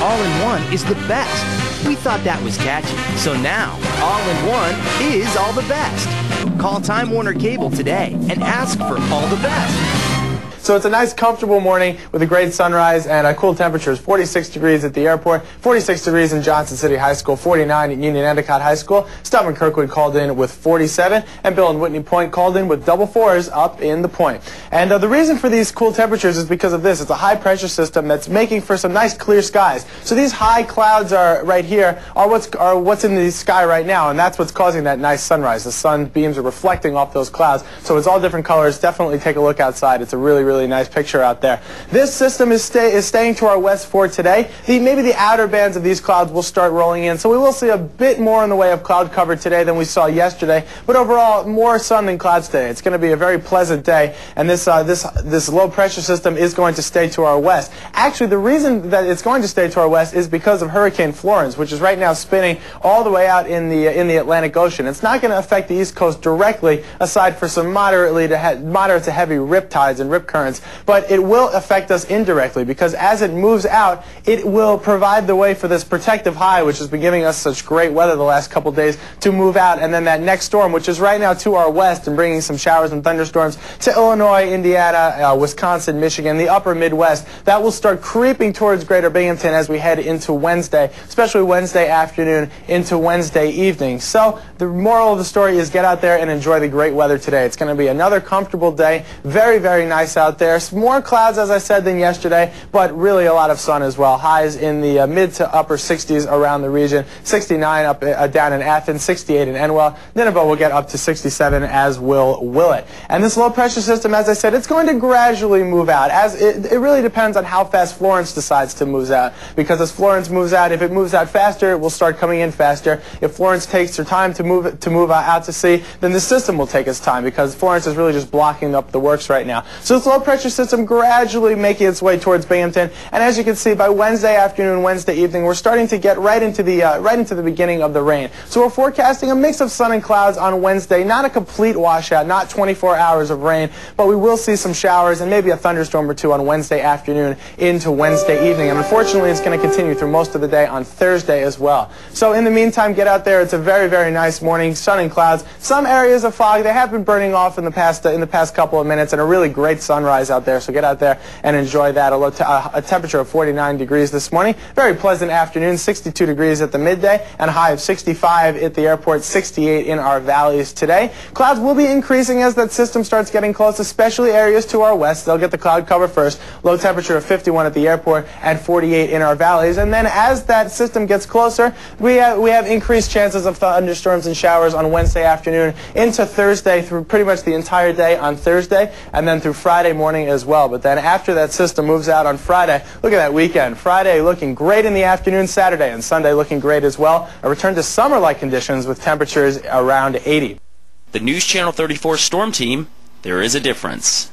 all-in-one is the best. We thought that was catchy, so now all-in-one is all the best. Call Time Warner Cable today and ask for all the best. So it's a nice, comfortable morning with a great sunrise and a cool temperatures. 46 degrees at the airport, 46 degrees in Johnson City High School, 49 at Union Endicott High School. Stubborn Kirkwood called in with 47, and Bill and Whitney Point called in with double fours up in the point. And uh, the reason for these cool temperatures is because of this. It's a high pressure system that's making for some nice clear skies. So these high clouds are right here are what's are what's in the sky right now, and that's what's causing that nice sunrise. The sun beams are reflecting off those clouds, so it's all different colors. Definitely take a look outside. It's a really really nice picture out there. This system is, stay, is staying to our west for today. The, maybe the outer bands of these clouds will start rolling in, so we will see a bit more in the way of cloud cover today than we saw yesterday. But overall, more sun than clouds today. It's going to be a very pleasant day, and this uh, this this low pressure system is going to stay to our west. Actually, the reason that it's going to stay to our west is because of Hurricane Florence, which is right now spinning all the way out in the in the Atlantic Ocean. It's not going to affect the East Coast directly, aside for some moderately to moderate to heavy rip tides and rip currents but it will affect us indirectly because as it moves out, it will provide the way for this protective high, which has been giving us such great weather the last couple days, to move out. And then that next storm, which is right now to our west and bringing some showers and thunderstorms to Illinois, Indiana, uh, Wisconsin, Michigan, the upper Midwest, that will start creeping towards greater Binghamton as we head into Wednesday, especially Wednesday afternoon into Wednesday evening. So the moral of the story is get out there and enjoy the great weather today. It's going to be another comfortable day. Very, very nice out there more clouds, as I said, than yesterday, but really a lot of sun as well. Highs in the uh, mid to upper 60s around the region. 69 up uh, down in Athens, 68 in Endwell. Nineveh will get up to 67, as will Willett. And this low pressure system, as I said, it's going to gradually move out. As it, it really depends on how fast Florence decides to move out. Because as Florence moves out, if it moves out faster, it will start coming in faster. If Florence takes her time to move to move out to sea, then the system will take its time because Florence is really just blocking up the works right now. So this low pressure system system gradually making its way towards Binghamton. And as you can see, by Wednesday afternoon, Wednesday evening, we're starting to get right into the uh, right into the beginning of the rain. So we're forecasting a mix of sun and clouds on Wednesday. Not a complete washout, not 24 hours of rain, but we will see some showers and maybe a thunderstorm or two on Wednesday afternoon into Wednesday evening. And unfortunately, it's going to continue through most of the day on Thursday as well. So in the meantime, get out there. It's a very, very nice morning. Sun and clouds. Some areas of fog. They have been burning off in the past uh, in the past couple of minutes, and a really great sunrise out there. So get out there and enjoy that. A, a temperature of 49 degrees this morning. Very pleasant afternoon, 62 degrees at the midday and a high of 65 at the airport, 68 in our valleys today. Clouds will be increasing as that system starts getting close, especially areas to our west. They'll get the cloud cover first. Low temperature of 51 at the airport and 48 in our valleys. And then as that system gets closer, we have, we have increased chances of thunderstorms and showers on Wednesday afternoon into Thursday through pretty much the entire day on Thursday and then through Friday morning as well. But then after that system moves out on Friday, look at that weekend. Friday looking great in the afternoon, Saturday and Sunday looking great as well. A return to summer-like conditions with temperatures around 80. The News Channel 34 Storm Team, there is a difference.